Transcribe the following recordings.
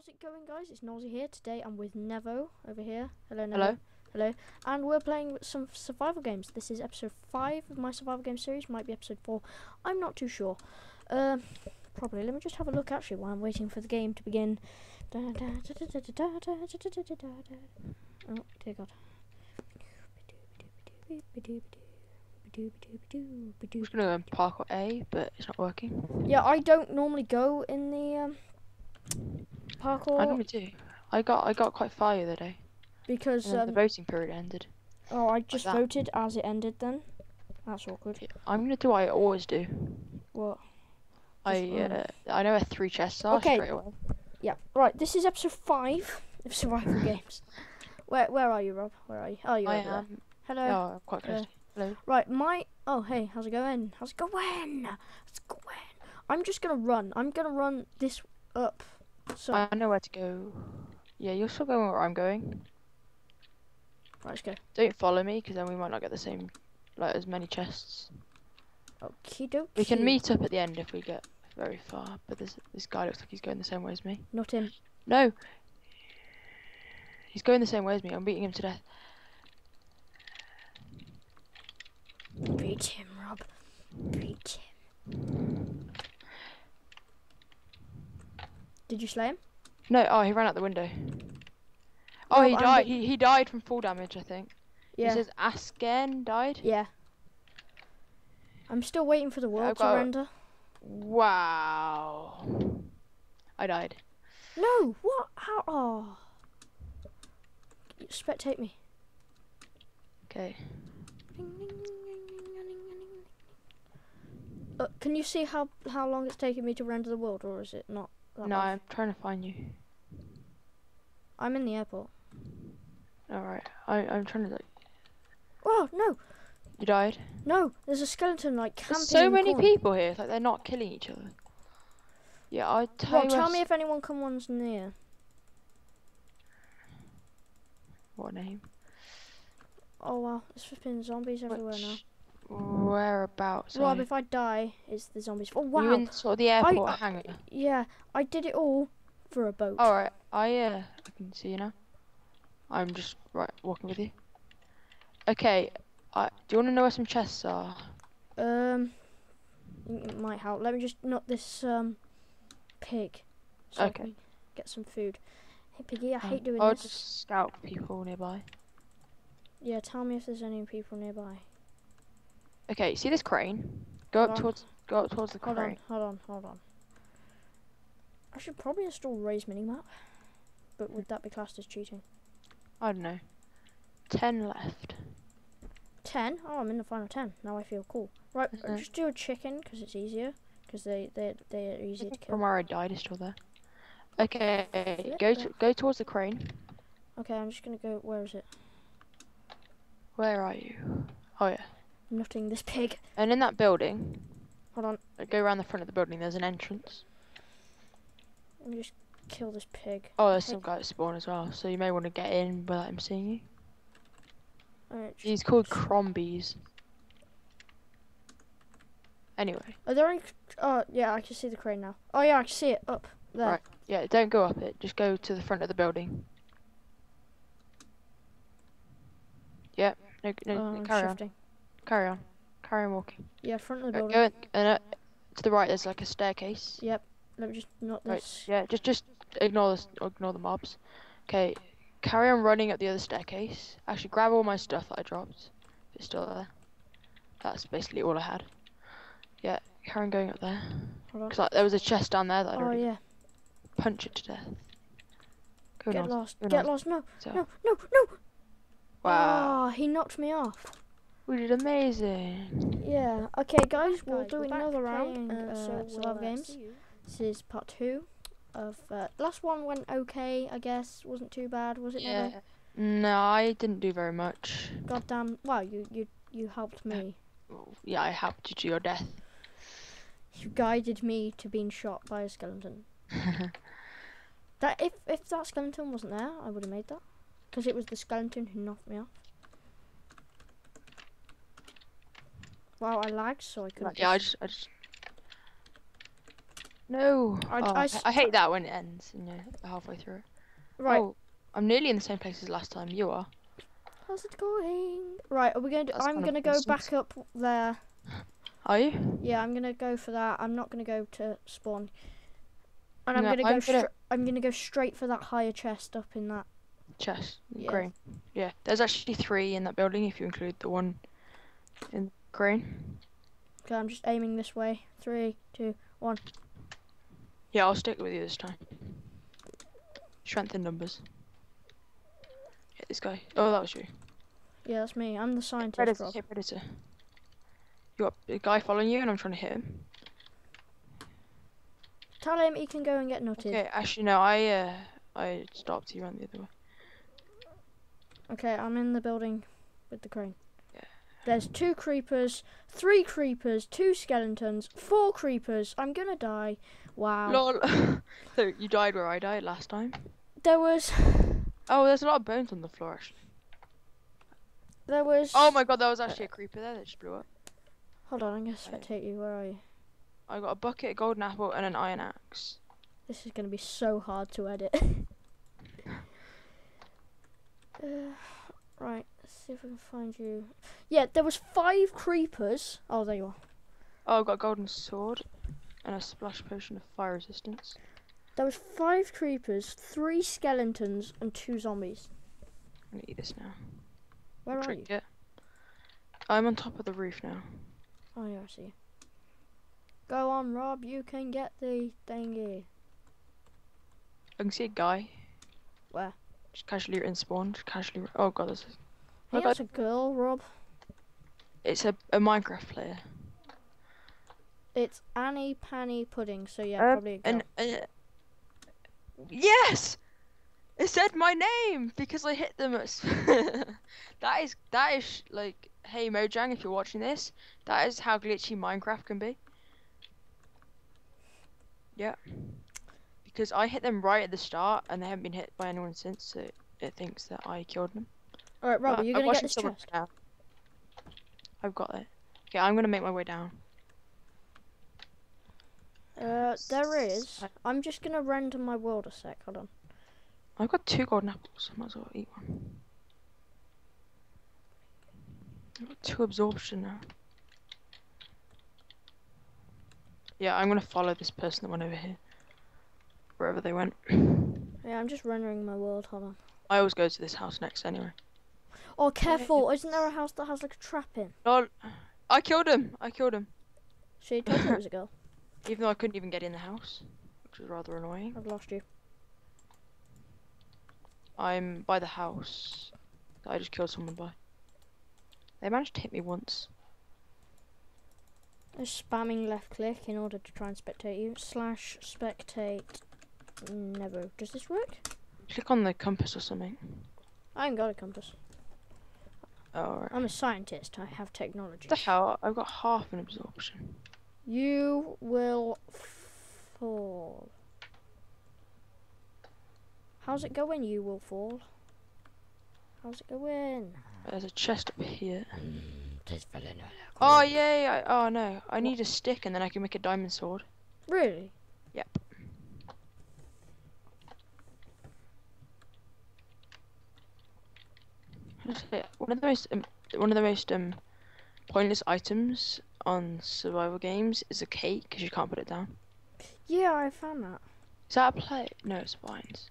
How's it going, guys? It's Nosy here. Today I'm with Nevvo over here. Hello, Nevvo. Hello. Hello. And we're playing some survival games. This is episode 5 of my survival game series. Might be episode 4. I'm not too sure. Um, probably. Let me just have a look, actually, while I'm waiting for the game to begin. Oh, dear God. I'm just gonna go in parkour A, but it's not working. Yeah, I don't normally go in the um, parkour I normally do. I got I got quite far the other day. because um, the voting period ended. oh, I just that. voted as it ended. Then that's awkward. Yeah, I'm gonna do what I always do. What? I uh, I know where three chests are Okay. straight away. Yeah, right. This is episode five of survival games. Where where are you, Rob? Where are you? Oh, you're I over there. Hello. Oh, I'm quite close. Hello. Right, my oh hey, how's it going? How's it going? How's it going? I'm just gonna run. I'm gonna run this up. So I know where to go. Yeah, you're still going where I'm going. right, let's go. Don't follow me, because then we might not get the same, like as many chests. Okie dokie. We can meet up at the end if we get very far. But this this guy looks like he's going the same way as me. Not him. No. He's going the same way as me. I'm beating him to death. Beat him, Rob. Beat him. Did you slay him? No, oh, he ran out the window. Oh, No, he died. He, he died from fall damage, I think. Yeah. He says Asken died. Yeah. I'm still waiting for the world to render. Wow. I died. No, what? How? Oh. Spectate me. Okay. Uh, can you see how how long it's taking me to render the world, or is it not? No, long? I'm trying to find you. I'm in the airport. Alright. I I'm trying to like. Oh no, You died. no! There's a skeleton like camping. There's so many corner. people here. It's like they're not killing each other. Yeah, I'll tell you. tell me if anyone comes near. What name? Oh wow, there's flipping zombies everywhere now. Whereabouts? Rob, you? if I die, it's the zombies. Oh Were you wow, in sort of the airport I- hangar? yeah, I did it all for a boat. Alright, I uh, I can see you now. I'm just right walking with you. Okay, I do you want to know where some chests are? Um, it might help. Let me just knock this um pig. So I Okay. can get some food. Hey piggy, I Um, hate doing I'll this. just scout people nearby. Yeah, tell me if there's any people nearby. Okay, see this crane? Go Hold up on. towards go up towards the Hold crane. on, hold on, hold on. I should probably install Rei's minimap, but would that be classed as cheating? I don't know. Ten left. Ten? Oh, I'm in the final ten. Now I feel cool. Right, Mhm. just do a chicken because it's easier. Because they they they are easier to kill. From where I died is still there. Okay, go to, go towards the crane. Okay, I'm just gonna go. Where is it? Where are you? Oh yeah. Nutting this pig. And in that building, Hold on. uh, go around the front of the building. There's an entrance. Let me just kill this pig. Oh, there's Okay. some guy at spawn as well. So you may want to get in without him seeing you. Just- He's called Crombies. Anyway, Are there any? Oh yeah, I can see the crane now. Oh yeah, I can see it up there. Right. yeah, don't go up it. Just go to the front of the building. Yep. No, no, Oh, no, I'm carry on. Carry on. Carry on walking. Yeah, front of the building. go in, and uh, to the right, there's like a staircase. Yep. Let me just not this. Right. Yeah. Just, just ignore this. Ignore the mobs. Okay. Carry on running up the other staircase. Actually, grab all my stuff that I dropped. If it's still there. That's basically all I had. Yeah. Carry on going up there. Cause like, there was a chest down there that I'd Oh yeah. punch it to death. Go Get Nod. lost. Go Get Nod. lost. No. So- No. No. No. Wow. Ah, he knocked me off. We did amazing. Yeah. Okay, guys, we'll guys, do another round. playing, Uh, so we'll, survival uh, games. This is part two of uh, last one went okay, I guess. Wasn't too bad, was it? Nevvo? Yeah. No, I didn't do very much. Goddamn. Wow, you you you helped me. Yeah, I helped you to your death. You guided me to being shot by a skeleton. That if if that skeleton wasn't there, I would have made that. Because it was the skeleton who knocked me off. Wow, I lagged, so I couldn't. yeah, I just- just, I just. No. I- oh, I I, s- I hate that when it ends and you're halfway through it. Right. Oh, I'm nearly in the same place as last time. You are. How's it going? Right. Are we going to? That's I'm gonna go nonsense. back up there. Are you? Yeah, I'm gonna go for that. I'm not gonna go to spawn. And I'm No, gonna go. I'm gonna- I'm gonna go straight for that higher chest up in that. Chest. Yeah. Green. Yeah. There's actually three in that building if you include the one in green. Okay, I'm just aiming this way. Three, two, one. Yeah, I'll stick with you this time. Strength in numbers. Hit this guy. Oh, that was you. Yeah, that's me. I'm the scientist. Predator. Rob. Hit Predator. You got a guy following you and I'm trying to hit him. Tell him he can go and get nutted. Okay, actually no, I uh I stopped. He ran the other way. Okay, I'm in the building with the crane. There's two creepers, three creepers, two skeletons, four creepers. I'm gonna die. Wow. Lol. so you died where I died last time. There was, Oh, there's a lot of bones on the floor actually. there was. Oh my god, that was actually a creeper there that just blew up. Hold on, I'm gonna spectate you. Where are you? I got a bucket, a golden apple, and an iron axe. This is gonna be so hard to edit. uh, right, let's see if we can find you. Yeah, there was five creepers. Oh, there you are. Oh, I've got a golden sword and a splash potion of fire resistance. There was five creepers, three skeletons, and two zombies. I'm gonna eat this now. Where are you? It. I'm on top of the roof now. Oh yeah, I see. Go on, Rob. You can get the thingy. I can see a guy. Where? Just casually in spawn. Just casually. Oh god, there's. Hey, oh, Okay. that's a girl, Rob. It's a, a Minecraft player. It's Annie Panny Pudding. So yeah, Um, probably a girl. And uh, yes, it said my name because I hit them. That is that is like, hey Mojang, if you're watching this, that is how glitchy Minecraft can be. Yeah, because I hit them right at the start, and they haven't been hit by anyone since, so it thinks that I killed them. All right, Rob, Uh, are you I'm gonna get this chest? down. I've got it. Okay, I'm gonna make my way down. Uh, there is. I'm just gonna render my world a sec. Hold on. I've got two golden apples. I might as well eat one. I've got two absorption now. Yeah, I'm gonna follow this person that went over here. Wherever they went. Yeah, I'm just rendering my world. Hold on. I always go to this house next anyway. Oh, careful! Isn't there a house that has like a trap in? Lol. I killed him! I killed him. She told you it was a girl. Even though I couldn't even get in the house. Which was rather annoying. I've lost you. I'm by the house that I just killed someone by. They managed to hit me once. Just spamming left click in order to try and spectate you. Slash spectate. Nevvo. Does this work? Click on the compass or something. I ain't got a compass. Oh, alright. I'm a scientist. I have technology. The hell? I've got half an absorption. You will fall. How's it going? You will fall. How's it going? There's a chest up here. Mm, no Oh yeah, yeah. Oh no, I need a stick and then I can make a diamond sword. Really? Yep. What's it? One of the most um, one of the most um pointless items on survival games is a cake because you can't put it down. Yeah, I found that. Is that a plate? No, it's vines.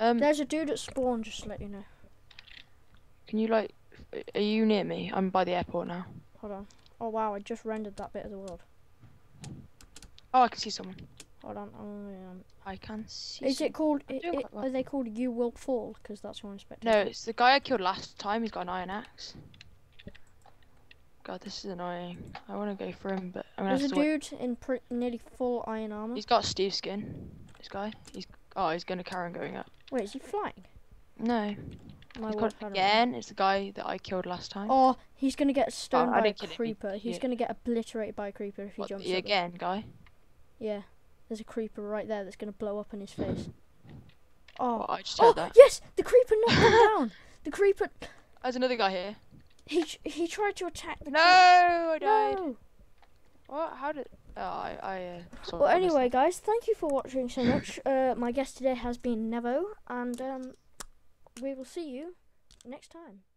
Um, There's a dude at spawn. Just to let you know. can you like? Are you near me? I'm by the airport now. Hold on. Oh wow! I just rendered that bit of the world. Oh, I can see someone. Hold on. Oh, yeah. I can see. Is some- it called? I'm i doing i quite well. are they called You Will Fall? Because that's what I'm expecting. No, it's the guy I killed last time. He's got an iron axe. God, this is annoying. I want to go for him, but I'm gonna There's a dude in pr- nearly full iron armor. He's got Steve skin. This guy. He's oh, he's gonna carry on going up. Wait, is he flying? No, My he's got it again. It's the guy that I killed last time. Oh, he's gonna get stoned I by a didn't kill him, he- creeper. He's yeah. gonna get obliterated by a creeper if he What, jumps again, guy. Yeah, there's a creeper right there that's gonna blow up in his face. Oh, Well, I just oh that. yes, the creeper knocked him down. The creeper, There's another guy here. he he tried to attack the No, I died. No, What? How did? Uh, I, I uh, Well, it on this anyway, guys, thank you for watching so much. uh, my guest today has been Nevvo, and um, we will see you next time. Goodbye.